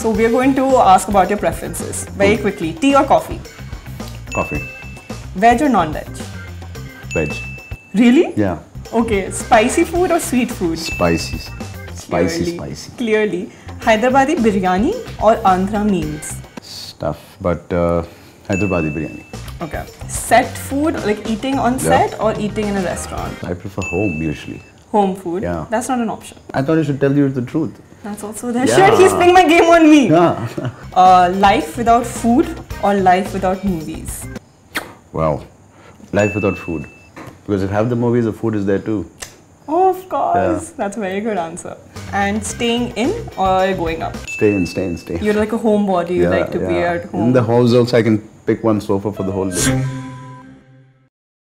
So we're going to ask about your preferences very quickly. Tea or coffee? Coffee. Veg or non-veg? Veg. Really? Yeah. Okay. Spicy food or sweet food? Spicy. Spicy, Clearly. spicy. Clearly. Hyderabadi biryani or Andhra meals? Stuff. But uh, Hyderabadi biryani. Okay. Set food, like eating on set or eating in a restaurant? I prefer home usually. Home food? Yeah. That's not an option. I thought I should tell you the truth. That's also there. Yeah. Shit, he's playing my game on me. Yeah. Uh, life without food or life without movies? wow. Life without food. Because if you have the movies, the food is there too. Oh, of course. That's a very good answer. And staying in or going up? Stay in, stay in, stay in. You're like a homebody. You Yeah, like to be at home. In the house also, I can pick one sofa for the whole day.